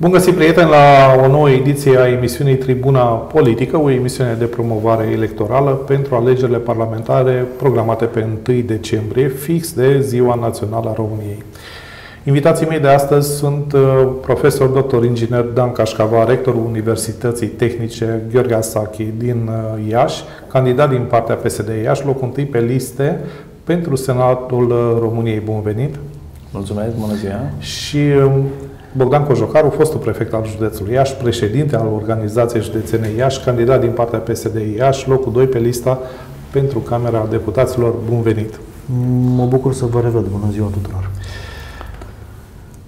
Bun găsit, prieteni, la o nouă ediție a emisiunii Tribuna Politică, o emisiune de promovare electorală pentru alegerile parlamentare programate pe 1 decembrie, fix de Ziua Națională a României. Invitații mei de astăzi sunt uh, profesor dr. inginer Dan Cașcava, rectorul Universității Tehnice Gheorghe Asachi din uh, Iași, candidat din partea PSD Iași, locul întâi pe liste pentru Senatul uh, României. Bun venit! Mulțumesc, bună ziua! Și um, Bogdan Cojocaru, fostul prefect al județului Iași, președinte al organizației județene Iași, candidat din partea PSD Iași, locul 2 pe lista pentru Camera Deputaților. Bun venit! Mă bucur să vă revăd. Bună ziua tuturor!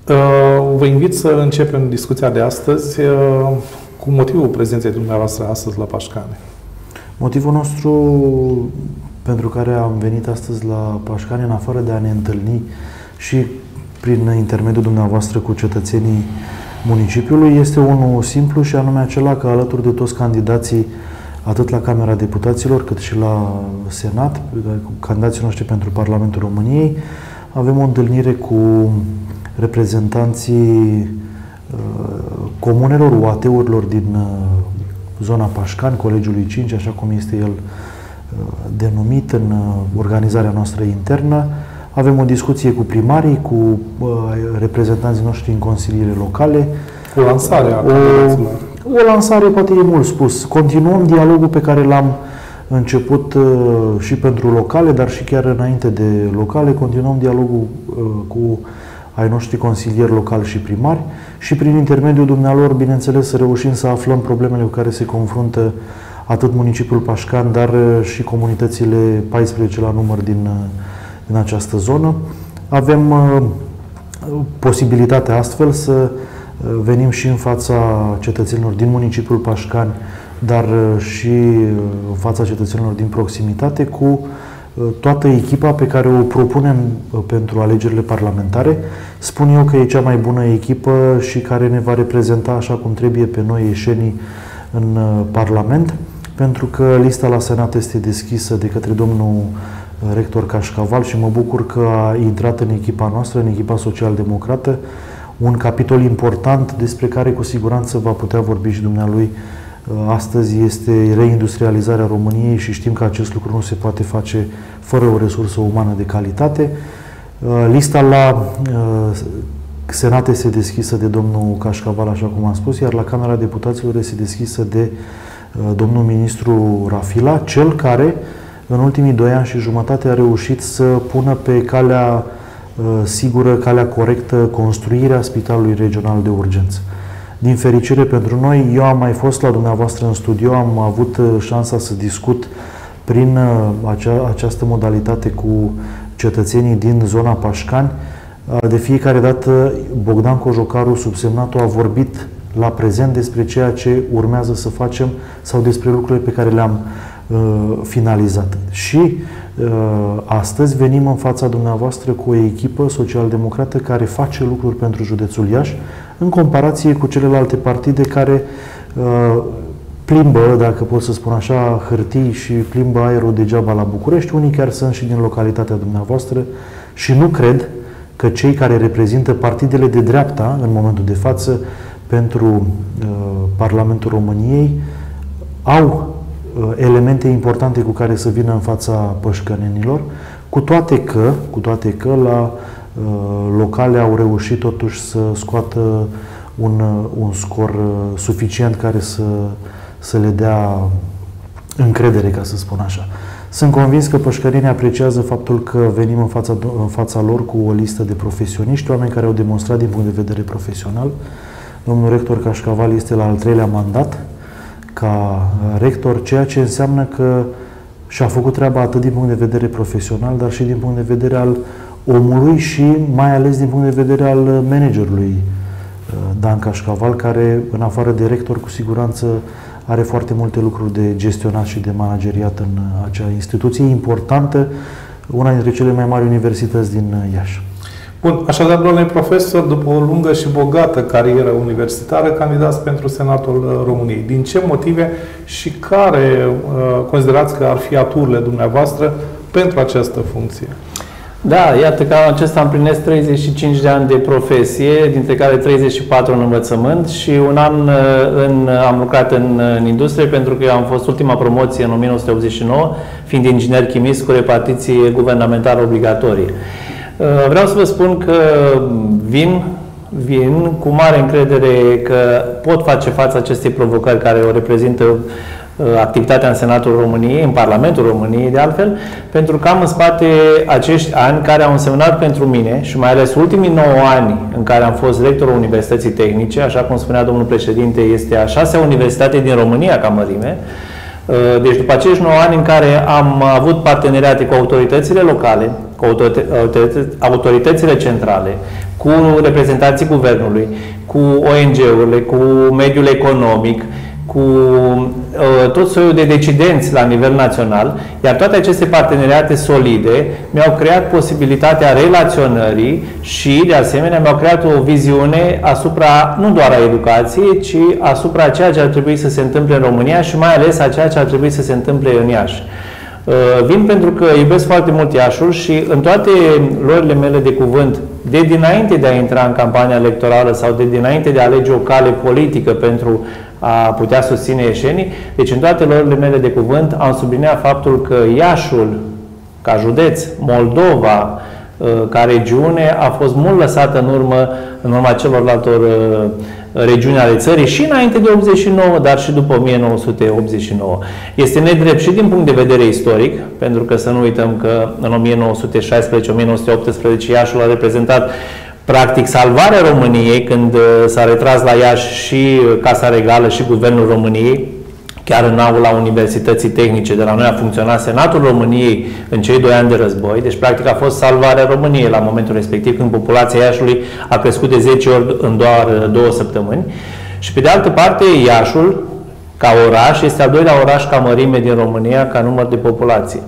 Uh, vă invit să începem discuția de astăzi uh, cu motivul prezenței dumneavoastră astăzi la Pașcane. Motivul nostru pentru care am venit astăzi la Pașcane, în afară de a ne întâlni și prin intermediul dumneavoastră cu cetățenii municipiului este unul simplu și anume acela că alături de toți candidații atât la Camera Deputaților cât și la Senat, candidații noștri pentru Parlamentul României, avem o întâlnire cu reprezentanții uh, comunelor, UAT-urilor din uh, zona Pașcan, Colegiului 5, așa cum este el uh, denumit în organizarea noastră internă, avem o discuție cu primarii, cu uh, reprezentanții noștri în consiliile locale. O lansare a o, o lansare poate e mult spus. Continuăm dialogul pe care l-am început uh, și pentru locale, dar și chiar înainte de locale. Continuăm dialogul uh, cu ai noștri consilieri locali și primari și prin intermediul dumnealor, bineînțeles, să reușim să aflăm problemele cu care se confruntă atât municipiul Pașcan, dar uh, și comunitățile 14 la număr din uh, în această zonă. Avem uh, posibilitatea astfel să uh, venim și în fața cetățenilor din municipiul Pașcani, dar uh, și în fața cetățenilor din proximitate cu toată echipa pe care o propunem pentru alegerile parlamentare. Spun eu că e cea mai bună echipă și care ne va reprezenta așa cum trebuie pe noi ieșenii în Parlament, pentru că lista la Senat este deschisă de către domnul rector Cașcaval și mă bucur că a intrat în echipa noastră, în echipa social-democrată, un capitol important despre care cu siguranță va putea vorbi și dumnealui uh, astăzi este reindustrializarea României și știm că acest lucru nu se poate face fără o resursă umană de calitate. Uh, lista la uh, Senat este deschisă de domnul Cașcaval, așa cum am spus, iar la Camera Deputaților este deschisă de domnul ministru Rafila, cel care uh, în ultimii doi ani și jumătate a reușit să pună pe calea uh, sigură, calea corectă, construirea Spitalului Regional de Urgență. Din fericire pentru noi, eu am mai fost la dumneavoastră în studio, am avut uh, șansa să discut prin uh, acea, această modalitate cu cetățenii din zona Pașcani. De fiecare dată, Bogdan Cojocaru, subsemnatul, a vorbit la prezent despre ceea ce urmează să facem sau despre lucrurile pe care le-am Uh, finalizată. Și uh, astăzi venim în fața dumneavoastră cu o echipă social-democrată care face lucruri pentru județul Iași, în comparație cu celelalte partide care uh, plimbă, dacă pot să spun așa, hârtii și plimbă aerul degeaba la București. Unii chiar sunt și din localitatea dumneavoastră și nu cred că cei care reprezintă partidele de dreapta în momentul de față pentru uh, Parlamentul României au Uh, elemente importante cu care să vină în fața pășcănenilor, cu toate că, cu toate că la uh, locale au reușit totuși să scoată un, uh, un scor uh, suficient care să, să le dea încredere, ca să spun așa. Sunt convins că pășcărenii apreciază faptul că venim în fața, în fața lor cu o listă de profesioniști, oameni care au demonstrat din punct de vedere profesional. Domnul rector Cașcaval este la al treilea mandat, ca uh, rector, ceea ce înseamnă că și-a făcut treaba atât din punct de vedere profesional, dar și din punct de vedere al omului și mai ales din punct de vedere al managerului uh, Dan Cașcaval, care, în afară de rector, cu siguranță are foarte multe lucruri de gestionat și de manageriat în uh, acea instituție importantă, una dintre cele mai mari universități din Iași. Bun, așadar, domnule profesor, după o lungă și bogată carieră universitară, candidați pentru Senatul uh, României. Din ce motive și care uh, considerați că ar fi aturile dumneavoastră pentru această funcție? Da, iată că acesta împlinesc 35 de ani de profesie, dintre care 34 în învățământ și un an uh, în, am lucrat în, în industrie pentru că eu am fost ultima promoție în 1989, fiind inginer chimist cu repartiție guvernamentală obligatorie. Uh, vreau să vă spun că vin vin cu mare încredere că pot face față acestei provocări care o reprezintă Uh, activitatea în Senatul României, în Parlamentul României, de altfel, pentru că am în spate acești ani care au însemnat pentru mine și mai ales ultimii 9 ani în care am fost rectorul Universității Tehnice, așa cum spunea domnul președinte, este a șasea universitate din România ca mărime, uh, deci după acești 9 ani în care am avut parteneriate cu autoritățile locale, cu autoritățile centrale, cu reprezentanții guvernului, cu ONG-urile, cu mediul economic, cu uh, tot soiul de decidenți la nivel național, iar toate aceste parteneriate solide mi-au creat posibilitatea relaționării și, de asemenea, mi-au creat o viziune asupra, nu doar a educației, ci asupra ceea ce ar trebui să se întâmple în România și mai ales a ceea ce ar trebui să se întâmple în Iași. Uh, vin pentru că iubesc foarte mult Iașul și în toate lorile mele de cuvânt, de dinainte de a intra în campania electorală sau de dinainte de a alege o cale politică pentru a putea susține ieșenii. Deci în toate lorile mele de cuvânt am subliniat faptul că Iașul, ca județ, Moldova, uh, ca regiune, a fost mult lăsată în urmă, în urma celorlalte uh, regiuni ale țării și înainte de 89, dar și după 1989. Este nedrept și din punct de vedere istoric, pentru că să nu uităm că în 1916-1918 Iașul a reprezentat practic salvarea României când uh, s-a retras la Iași și uh, Casa Regală și Guvernul României, chiar în aula Universității Tehnice de la noi a funcționat Senatul României în cei doi ani de război, deci practic a fost salvarea României la momentul respectiv când populația Iașului a crescut de 10 ori în doar uh, două săptămâni. Și pe de altă parte, Iașul, ca oraș, este al doilea oraș ca mărime din România, ca număr de populație.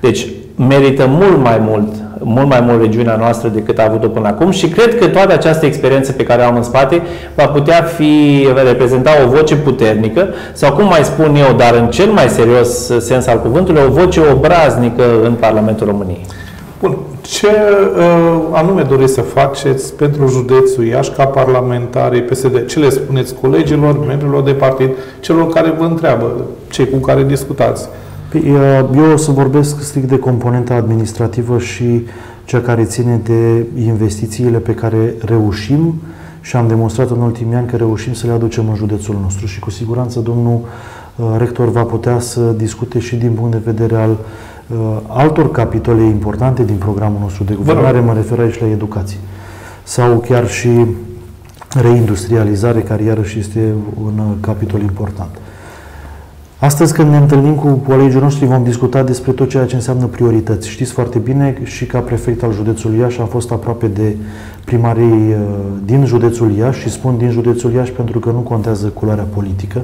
Deci, merită mult mai mult mult mai mult regiunea noastră decât a avut-o până acum și cred că toată această experiență pe care o am în spate va putea fi, va reprezenta o voce puternică sau cum mai spun eu, dar în cel mai serios sens al cuvântului, o voce obraznică în Parlamentul României. Bun. Ce uh, anume doriți să faceți pentru județul Iași ca parlamentarii PSD? Ce le spuneți colegilor, membrilor de partid, celor care vă întreabă, cei cu care discutați? Păi, eu o să vorbesc strict de componenta administrativă și cea care ține de investițiile pe care reușim și am demonstrat în ultimii ani că reușim să le aducem în județul nostru și cu siguranță domnul uh, rector va putea să discute și din punct de vedere al uh, altor capitole importante din programul nostru de guvernare, mă refer aici la educație sau chiar și reindustrializare, care iarăși este un uh, capitol important. Astăzi, când ne întâlnim cu colegii noștri, vom discuta despre tot ceea ce înseamnă priorități. Știți foarte bine, și ca prefect al județului Iași, am fost aproape de primarii uh, din județul Iași și spun din județul Iași pentru că nu contează culoarea politică.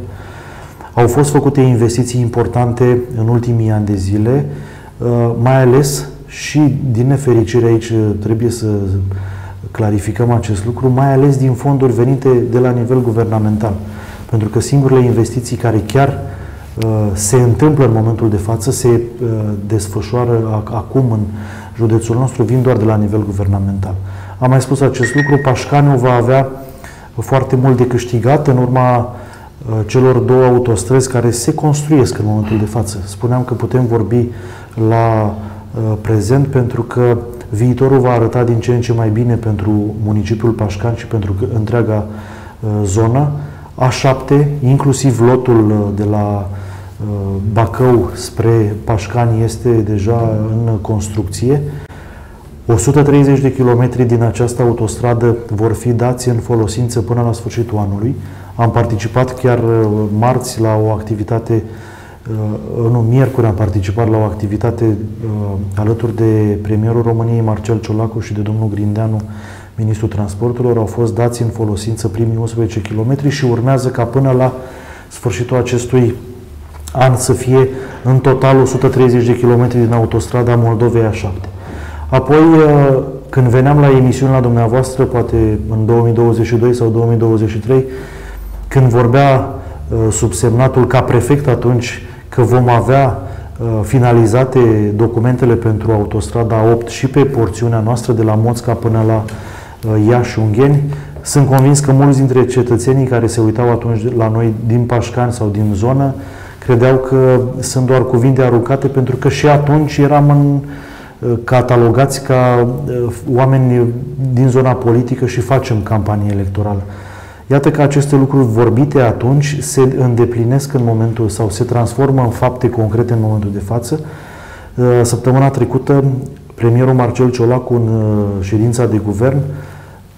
Au fost făcute investiții importante în ultimii ani de zile, uh, mai ales și din nefericire aici trebuie să clarificăm acest lucru, mai ales din fonduri venite de la nivel guvernamental. Pentru că singurele investiții care chiar Uh, se întâmplă în momentul de față, se uh, desfășoară acum în județul nostru, vin doar de la nivel guvernamental. Am mai spus acest lucru, Pașcaniu va avea foarte mult de câștigat în urma uh, celor două autostrăzi care se construiesc în momentul de față. Spuneam că putem vorbi la prezent pentru că viitorul va arăta din ce în ce mai bine pentru municipiul Pașcan și pentru întreaga zonă. A7, inclusiv lotul de la Uh, Bacău spre Pașcani este deja în construcție. 130 de kilometri din această autostradă vor fi dați în folosință până la sfârșitul anului. Am participat chiar uh, marți la o activitate, uh, nu, miercuri am participat la o activitate alături de premierul României, Marcel Ciolacu și de domnul Grindeanu, ministrul transporturilor. Au fost dați în folosință primii 11 km și urmează ca până la sfârșitul acestui an să fie în total 130 de km din autostrada Moldovei A7. Apoi, uh, când veneam la emisiuni la dumneavoastră, poate în 2022 sau 2023, când vorbea uh, subsemnatul ca prefect atunci că vom avea finalizate documentele pentru autostrada 8 și pe porțiunea noastră de la Moțca până la Iași Ungheni. Sunt convins că mulți dintre cetățenii care se uitau atunci la noi din Pașcani sau din zonă credeau că sunt doar cuvinte aruncate pentru că și atunci eram în, catalogați ca oameni din zona politică și facem campanie electorală. Iată că aceste lucruri vorbite atunci se îndeplinesc în momentul sau se transformă în fapte concrete în momentul de față. Săptămâna trecută, premierul Marcel Ciolacu în ședința de guvern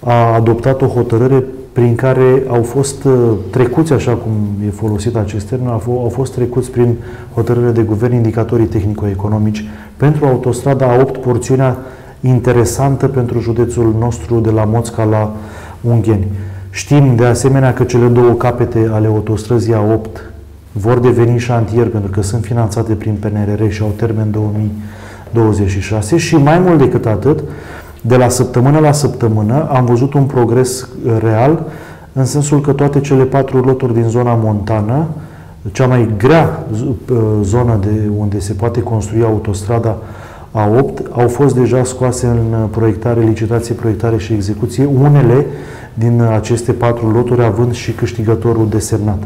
a adoptat o hotărâre prin care au fost uh, trecuți, așa cum e folosit acest termen, au fost trecuți prin hotărâre de guvern indicatorii tehnico-economici pentru autostrada A8, porțiunea interesantă pentru județul nostru de la Moțca la Ungheni. Știm de asemenea că cele două capete ale autostrăzii A8 vor deveni șantier pentru că sunt finanțate prin PNRR și au termen 2026 și mai mult decât atât, de la săptămână la săptămână am văzut un progres uh, real în sensul că toate cele patru loturi din zona montană, cea mai grea uh, zonă de unde se poate construi autostrada A8, au fost deja scoase în uh, proiectare, licitație, proiectare și execuție, unele din aceste patru loturi având și câștigătorul desemnat.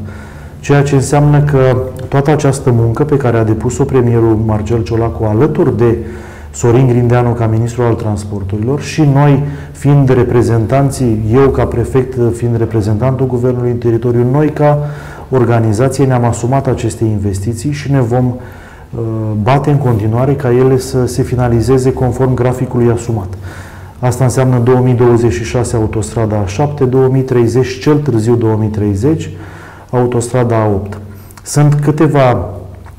Ceea ce înseamnă că toată această muncă pe care a depus-o premierul Marcel Ciolacu alături de uh, Sorin Grindeanu ca ministru al transporturilor și noi fiind reprezentanții, eu ca prefect fiind reprezentantul guvernului în teritoriu, noi ca organizație ne-am asumat aceste investiții și ne vom uh, bate în continuare ca ele să se finalizeze conform graficului asumat. Asta înseamnă 2026 autostrada A7, 2030, cel târziu 2030, autostrada A8. Sunt câteva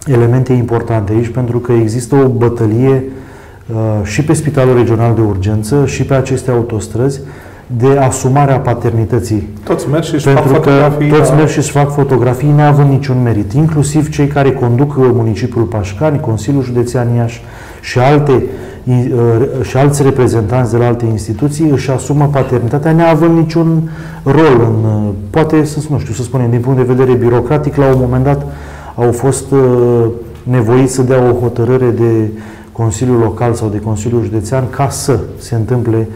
elemente importante aici pentru că există o bătălie Uh, și pe Spitalul Regional de Urgență și pe aceste autostrăzi de asumarea paternității. Toți merg și Pentru fac că fotografii. toți da. merg și își fac fotografii neavând niciun merit. Inclusiv cei care conduc municipiul Pașcani, Consiliul Județean Iași și alte uh, și alți reprezentanți de la alte instituții își asumă paternitatea neavând niciun rol în, uh, poate să, nu știu, să spunem, din punct de vedere birocratic, la un moment dat au fost nevoiți să dea o hotărâre de Consiliul Local sau de Consiliul Județean ca să se întâmple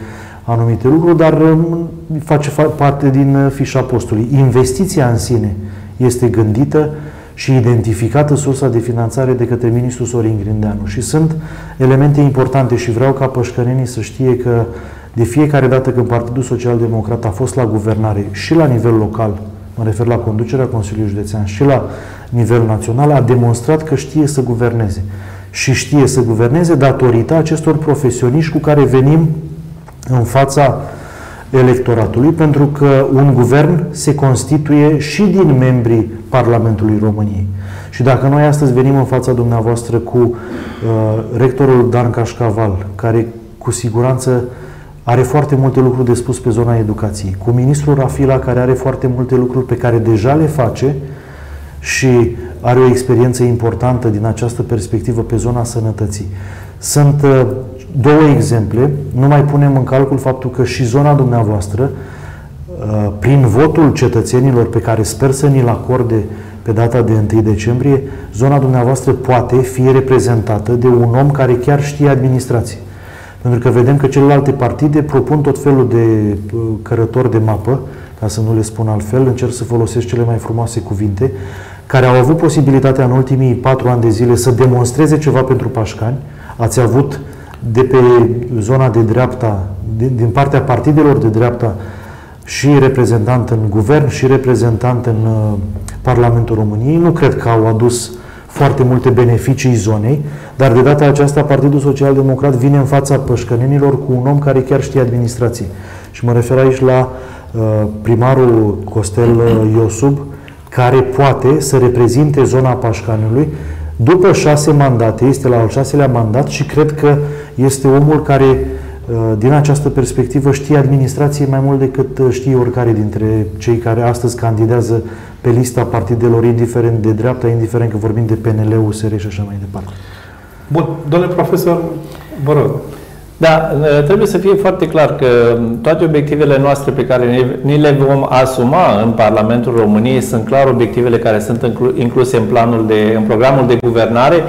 anumite lucruri, dar um, face parte din uh, fișa postului. Investiția în sine este gândită și identificată sursa de finanțare de către ministrul Sorin Grindeanu. Și sunt elemente importante și vreau ca pășcărenii să știe că de fiecare dată când Partidul Social Democrat a fost la guvernare și la nivel local, mă refer la conducerea Consiliului Județean și la nivel național, a demonstrat că știe să guverneze și știe să guverneze datorită acestor profesioniști cu care venim în fața electoratului, pentru că un guvern se constituie și din membrii Parlamentului României. Și dacă noi astăzi venim în fața dumneavoastră cu uh, rectorul Dan Cașcaval, care cu siguranță are foarte multe lucruri de spus pe zona educației, cu ministrul Rafila, care are foarte multe lucruri pe care deja le face și are o experiență importantă din această perspectivă pe zona sănătății. Sunt uh, două exemple. Nu mai punem în calcul faptul că și zona dumneavoastră, uh, prin votul cetățenilor pe care sper să ni-l acorde pe data de 1 decembrie, zona dumneavoastră poate fi reprezentată de un om care chiar știe administrație. Pentru că vedem că celelalte partide propun tot felul de uh, cărători de mapă, ca să nu le spun altfel, încerc să folosesc cele mai frumoase cuvinte, care au avut posibilitatea în ultimii patru ani de zile să demonstreze ceva pentru pașcani. Ați avut de pe zona de dreapta, din, din partea partidelor de dreapta, și reprezentant în guvern și reprezentant în uh, Parlamentul României. Nu cred că au adus foarte multe beneficii zonei, dar de data aceasta Partidul Social Democrat vine în fața pășcănenilor cu un om care chiar știe administrație. Și mă refer aici la uh, primarul Costel uh, Iosub, care poate să reprezinte zona Pașcaniului după șase mandate, este la al șaselea mandat și cred că este omul care uh, din această perspectivă știe administrație mai mult decât uh, știe oricare dintre cei care astăzi candidează pe lista partidelor, indiferent de dreapta, indiferent că vorbim de PNL, USR și așa mai departe. Bun, domnule profesor, vă rog. Da, trebuie să fie foarte clar că toate obiectivele noastre pe care ni le vom asuma în Parlamentul României sunt clar obiectivele care sunt incluse în planul de, în programul de guvernare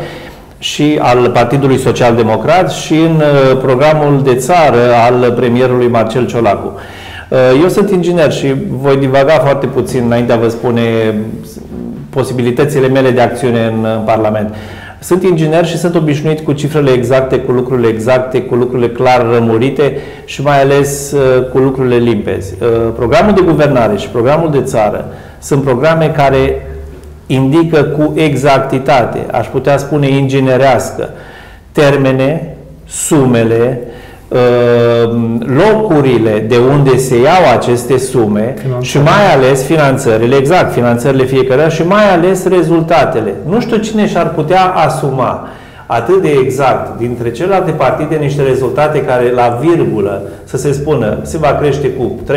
și al Partidului Social Democrat și în uh, programul de țară al premierului Marcel Ciolacu. Uh, eu sunt inginer și voi divaga foarte puțin înainte a vă spune posibilitățile mele de acțiune în Parlament. Sunt inginer și sunt obișnuit cu cifrele exacte, cu lucrurile exacte, cu lucrurile clar rămurite și mai ales uh, cu lucrurile limpezi. Programul de guvernare și programul de țară sunt programe care indică cu exactitate, aș putea spune inginerească, termene, sumele, uh, locurile de unde se iau aceste sume finanțările. și mai ales finanțările, exact, finanțările fiecare și mai ales rezultatele. Nu știu cine și-ar putea asuma atât de exact dintre celelalte partide niște rezultate care la virgulă să se spună se va crește cu 3%,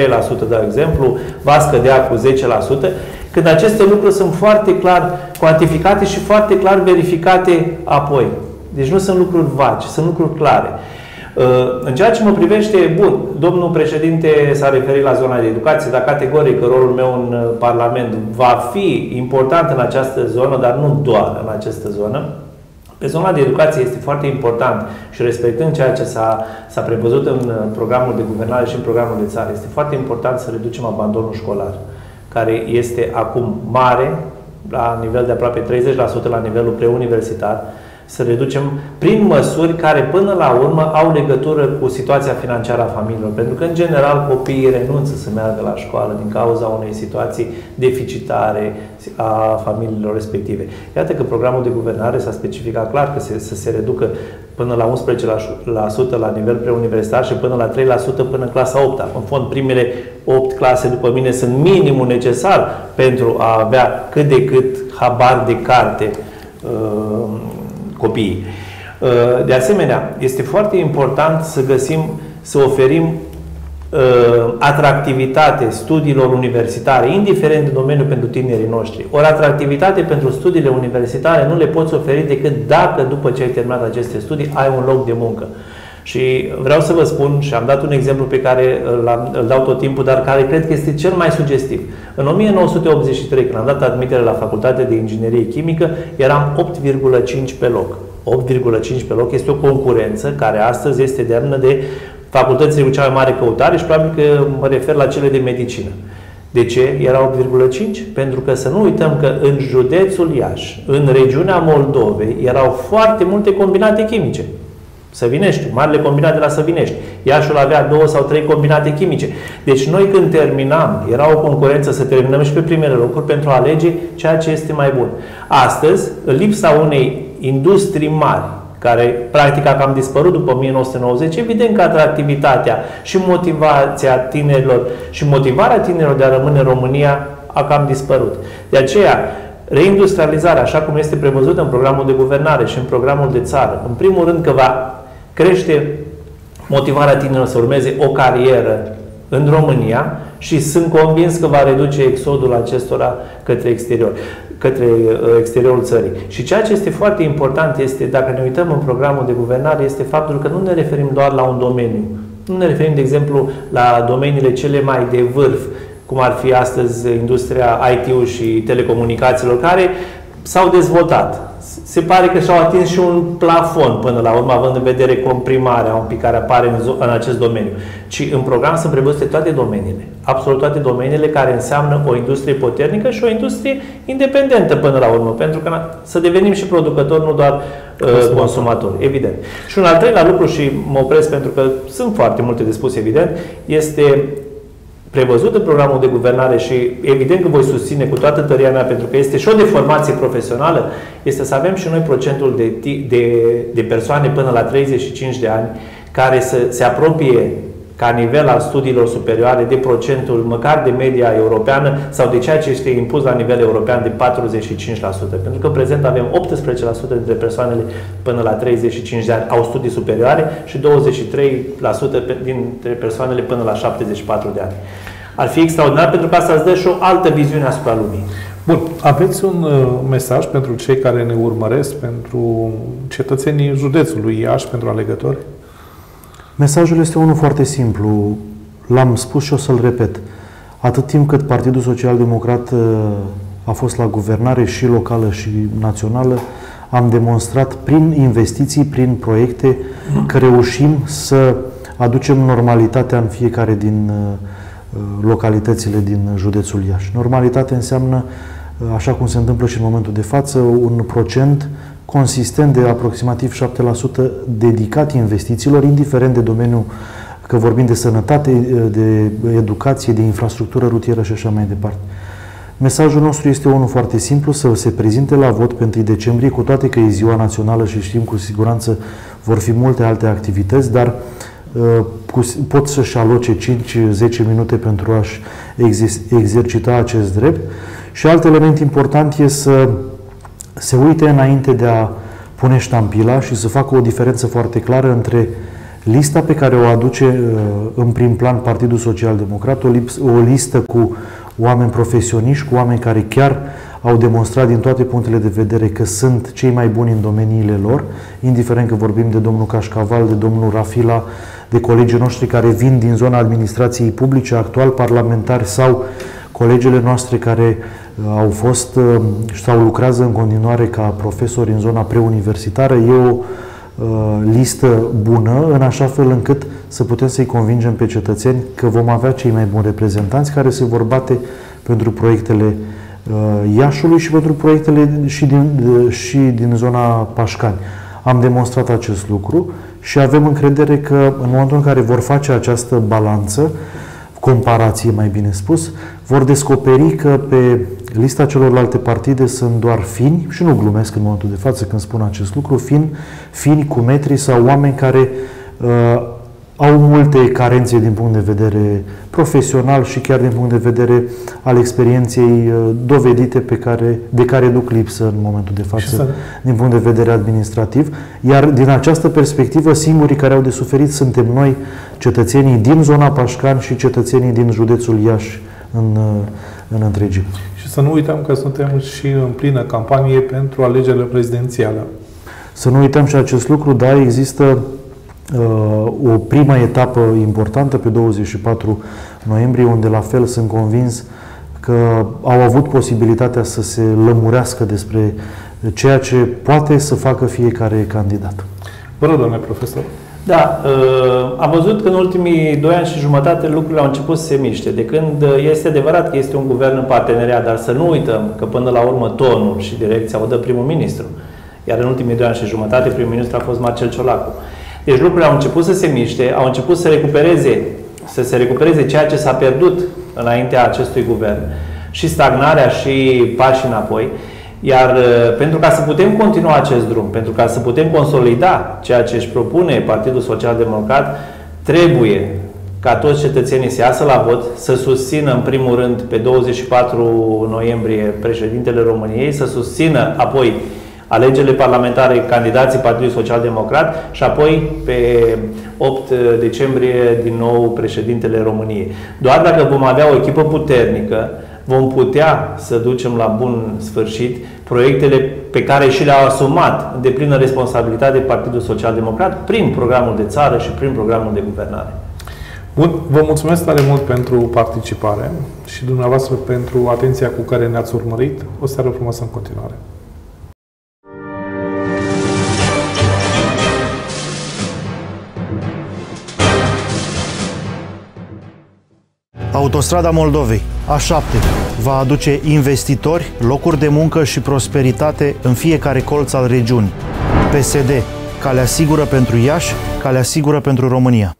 de exemplu, va scădea cu 10%, când aceste lucruri sunt foarte clar cuantificate și foarte clar verificate apoi. Deci nu sunt lucruri vagi, sunt lucruri clare. Uh, în ceea ce mă privește, bun, domnul președinte s-a referit la zona de educație, dar categoric rolul meu în uh, Parlament va fi important în această zonă, dar nu doar în această zonă. Pe zona de educație este foarte important și respectând ceea ce s-a, s-a prevăzut în uh, programul de guvernare și în programul de țară, este foarte important să reducem abandonul școlar care este acum mare, la nivel de aproape 30% la nivelul preuniversitar, să reducem prin măsuri care până la urmă au legătură cu situația financiară a familiilor. Pentru că, în general, copiii renunță să meargă la școală din cauza unei situații deficitare a familiilor respective. Iată că programul de guvernare s-a specificat clar că se, să se reducă până la 11% la nivel preuniversitar și până la 3% până în clasa 8 -a. În fond, primele 8 clase, după mine, sunt minimul necesar pentru a avea cât de cât habar de carte uh, copiii. Uh, de asemenea, este foarte important să găsim, să oferim uh, atractivitate studiilor universitare, indiferent de domeniu pentru tinerii noștri. Ori atractivitate pentru studiile universitare nu le poți oferi decât dacă, după ce ai terminat aceste studii, ai un loc de muncă. Și vreau să vă spun, și am dat un exemplu pe care îl, îl dau tot timpul, dar care cred că este cel mai sugestiv. În 1983, când am dat admitere la Facultatea de Inginerie Chimică, eram 8,5 pe loc. 8,5 pe loc este o concurență care astăzi este demnă de facultățile cu cea mai mare căutare și probabil că mă refer la cele de medicină. De ce era 8,5? Pentru că să nu uităm că în județul Iași, în regiunea Moldovei, erau foarte multe combinate chimice. Săvinești, marile combinate la Săvinești. Iașul avea două sau trei combinate chimice. Deci noi când terminam, era o concurență să terminăm și pe primele locuri pentru a alege ceea ce este mai bun. Astăzi, lipsa unei industrii mari, care practic a cam dispărut după 1990, evident că atractivitatea și motivația tinerilor și motivarea tinerilor de a rămâne în România a cam dispărut. De aceea, reindustrializarea, așa cum este prevăzută în programul de guvernare și în programul de țară, în primul rând că va crește motivarea tinerilor să urmeze o carieră în România și sunt convins că va reduce exodul acestora către exterior, către uh, exteriorul țării. Și ceea ce este foarte important este, dacă ne uităm în programul de guvernare, este faptul că nu ne referim doar la un domeniu. Nu ne referim, de exemplu, la domeniile cele mai de vârf, cum ar fi astăzi industria IT-ului și telecomunicațiilor, care s-au dezvoltat se pare că și-au atins și un plafon până la urmă, având în vedere comprimarea un pic care apare în, în acest domeniu. Ci în program sunt prevăzute toate domeniile, absolut toate domeniile care înseamnă o industrie puternică și o industrie independentă până la urmă, pentru că să devenim și producători, nu doar uh, consumatori, evident. Și un al treilea lucru, și mă opresc pentru că sunt foarte multe de spus, evident, este prevăzut în programul de guvernare și evident că voi susține cu toată tăria mea pentru că este și o deformație profesională, este să avem și noi procentul de, de, de persoane până la 35 de ani care să se apropie ca nivel al studiilor superioare de procentul măcar de media europeană sau de ceea ce este impus la nivel european de 45%. Pentru că în prezent avem 18% dintre persoanele până la 35 de ani au studii superioare și 23% dintre persoanele până la 74 de ani. Ar fi extraordinar pentru că asta îți dă și o altă viziune asupra lumii. Bun, aveți un uh, mesaj pentru cei care ne urmăresc, pentru cetățenii județului Iași, pentru alegători? Mesajul este unul foarte simplu. L-am spus și o să-l repet. Atât timp cât Partidul Social Democrat uh, a fost la guvernare și locală și națională, am demonstrat prin investiții, prin proiecte, că reușim să aducem normalitatea în fiecare din uh, localitățile din județul Iași. Normalitate înseamnă, uh, așa cum se întâmplă și în momentul de față, un procent consistent de aproximativ 7% dedicat investițiilor, indiferent de domeniul că vorbim de sănătate, de educație, de infrastructură rutieră și așa mai departe. Mesajul nostru este unul foarte simplu, să se prezinte la vot pe 1 decembrie, cu toate că e ziua națională și știm cu siguranță vor fi multe alte activități, dar uh, pot să-și aloce 5-10 minute pentru a-și exercita acest drept. Și alt element important este să se uite înainte de a pune ștampila și să facă o diferență foarte clară între lista pe care o aduce uh, în prim plan Partidul Social Democrat, o listă cu oameni profesioniști, cu oameni care chiar au demonstrat din toate punctele de vedere că sunt cei mai buni în domeniile lor, indiferent că vorbim de domnul Cașcaval, de domnul Rafila, de colegii noștri care vin din zona administrației publice, actual parlamentari sau colegele noastre care uh, au fost uh, sau lucrează în continuare ca profesori în zona preuniversitară. E o uh, listă bună, în așa fel încât să putem să-i convingem pe cetățeni că vom avea cei mai buni reprezentanți care se vor bate pentru proiectele Iașului și pentru proiectele și din, și din zona Pașcani. Am demonstrat acest lucru și avem încredere că în momentul în care vor face această balanță, comparație mai bine spus, vor descoperi că pe lista celorlalte partide sunt doar fini, și nu glumesc în momentul de față când spun acest lucru, fini, fini cu metri sau oameni care uh, au multe carențe din punct de vedere profesional și chiar din punct de vedere al experienței uh, dovedite pe care, de care duc lipsă în momentul de față din punct de vedere administrativ. Iar din această perspectivă, singurii care au de suferit suntem noi, cetățenii din zona Pașcan și cetățenii din județul Iași în, uh, în întregime. Și să nu uităm că suntem și în plină campanie pentru alegerile prezidențiale. Să nu uităm și acest lucru, da, există uh, o primă etapă importantă pe 24 noiembrie, unde la fel sunt convins că au avut posibilitatea să se lămurească despre ceea ce poate să facă fiecare candidat. Vă rog, domnule profesor. Da, uh, am văzut că în ultimii doi ani și jumătate lucrurile au început să se miște. De când uh, este adevărat că este un guvern în parteneriat, dar să nu uităm că până la urmă tonul și direcția o dă primul ministru. Iar în ultimii doi ani și jumătate primul ministru a fost Marcel Ciolacu. Deci lucrurile au început să se miște, au început să recupereze, să se recupereze ceea ce s-a pierdut înaintea acestui guvern și stagnarea și pași înapoi. Iar uh, pentru ca să putem continua acest drum, pentru ca să putem consolida ceea ce își propune Partidul Social Democrat, trebuie ca toți cetățenii să iasă la vot, să susțină în primul rând pe 24 noiembrie președintele României, să susțină apoi alegerile parlamentare candidații Partidului Social Democrat și apoi pe 8 decembrie din nou președintele României. Doar dacă vom avea o echipă puternică, vom putea să ducem la bun sfârșit proiectele pe care și le-au asumat de plină responsabilitate Partidul Social Democrat prin programul de țară și prin programul de guvernare. Bun, vă mulțumesc tare mult pentru participare și dumneavoastră pentru atenția cu care ne-ați urmărit. O seară frumoasă în continuare. Autostrada Moldovei, A7, va aduce investitori, locuri de muncă și prosperitate în fiecare colț al regiunii. PSD, calea sigură pentru Iași, calea sigură pentru România.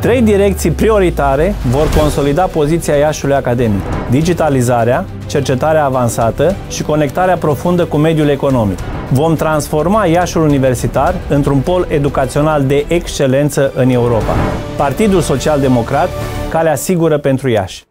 Trei direcții prioritare vor consolida poziția Iașului academic. Digitalizarea, cercetarea avansată și conectarea profundă cu mediul economic. Vom transforma Iașul Universitar într-un pol educațional de excelență în Europa. Partidul Social Democrat, calea sigură pentru Iași.